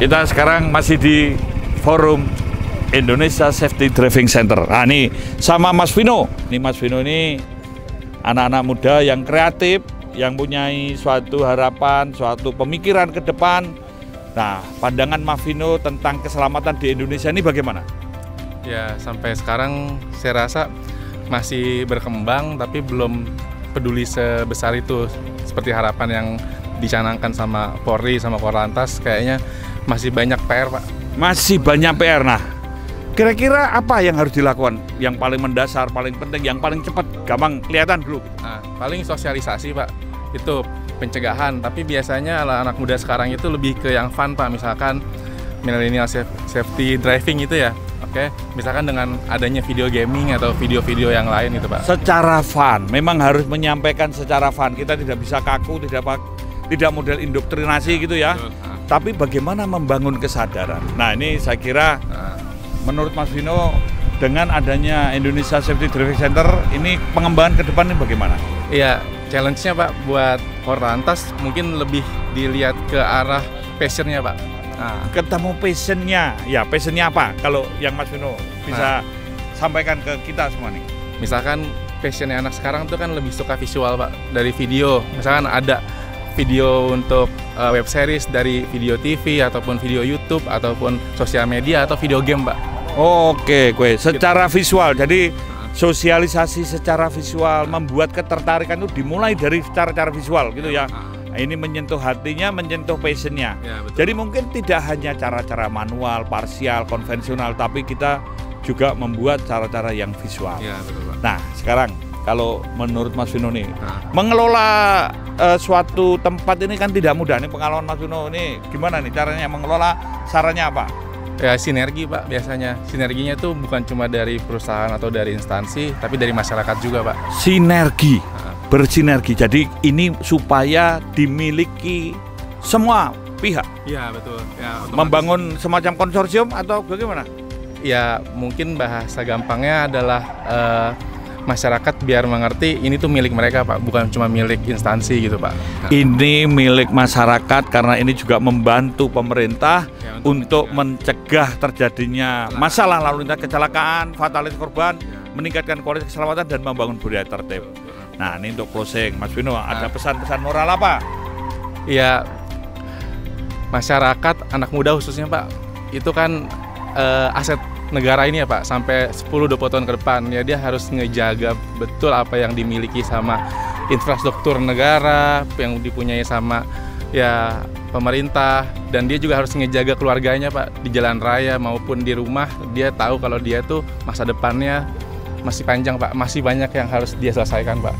Kita sekarang masih di forum Indonesia Safety Driving Center. Nah ini sama Mas Vino. Ini Mas Vino ini anak-anak muda yang kreatif, yang punya suatu harapan, suatu pemikiran ke depan. Nah, pandangan Mas Vino tentang keselamatan di Indonesia ini bagaimana? Ya, sampai sekarang saya rasa masih berkembang tapi belum peduli sebesar itu seperti harapan yang dicanangkan sama Polri sama Korlantas kayaknya masih banyak PR Pak. Masih banyak PR. Nah, kira-kira apa yang harus dilakukan? Yang paling mendasar, paling penting, yang paling cepat, gampang kelihatan dulu. Nah, paling sosialisasi Pak. Itu pencegahan. Tapi biasanya anak muda sekarang itu lebih ke yang fun Pak. Misalkan millennial safety driving itu ya. Oke, misalkan dengan adanya video gaming atau video-video yang lain itu Pak. Secara fun, memang harus menyampaikan secara fun. Kita tidak bisa kaku, tidak tidak model indoktrinasi gitu ya. Betul tapi bagaimana membangun kesadaran. Nah ini saya kira menurut Mas Vino dengan adanya Indonesia Safety Driving Center ini pengembangan ke depan ini bagaimana? Iya, challenge-nya Pak buat Korlantas mungkin lebih dilihat ke arah passionnya Pak. Nah, ketemu passionnya, ya passionnya apa? Kalau yang Mas Vino bisa nah. sampaikan ke kita semua nih. Misalkan passionnya anak sekarang tuh kan lebih suka visual Pak dari video. Misalkan ada video untuk uh, web series dari video TV ataupun video YouTube ataupun sosial media atau video game, Pak. Oke, gue secara visual. Jadi sosialisasi secara visual membuat ketertarikan itu dimulai dari cara-cara visual gitu ya. Nah, ini menyentuh hatinya, menyentuh passionnya. Ya, Jadi mungkin tidak hanya cara-cara manual, parsial, konvensional, tapi kita juga membuat cara-cara yang visual. Ya, betul, Pak. Nah, sekarang kalau menurut Mas Vino nih, nah. mengelola uh, suatu tempat ini kan tidak mudah. Ini pengalaman Mas Vino ini gimana nih caranya mengelola? Sarannya apa? Ya sinergi Pak biasanya. Sinerginya itu bukan cuma dari perusahaan atau dari instansi, tapi dari masyarakat juga Pak. Sinergi, bersinergi. Jadi ini supaya dimiliki semua pihak. Iya betul. Ya, Membangun semacam konsorsium atau bagaimana? Ya mungkin bahasa gampangnya adalah uh, masyarakat biar mengerti ini tuh milik mereka Pak, bukan cuma milik instansi gitu Pak. Nah. Ini milik masyarakat karena ini juga membantu pemerintah ya, untuk, ya. mencegah terjadinya masalah lalu lintas kecelakaan, fatalis korban, ya. meningkatkan kualitas keselamatan dan membangun budaya tertib. Nah ini untuk closing, Mas Vino nah. ada pesan-pesan moral apa? Ya masyarakat anak muda khususnya Pak itu kan uh, aset negara ini ya Pak sampai 10-20 tahun ke depan ya dia harus ngejaga betul apa yang dimiliki sama infrastruktur negara yang dipunyai sama ya pemerintah dan dia juga harus ngejaga keluarganya Pak di jalan raya maupun di rumah dia tahu kalau dia tuh masa depannya masih panjang Pak masih banyak yang harus dia selesaikan Pak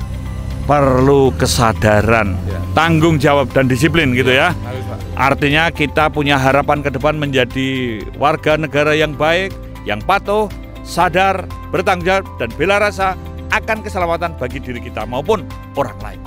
perlu kesadaran ya. tanggung jawab dan disiplin gitu ya, ya. Harus, Pak. artinya kita punya harapan ke depan menjadi warga negara yang baik yang patuh, sadar, bertanggung jawab, dan bela rasa akan keselamatan bagi diri kita maupun orang lain.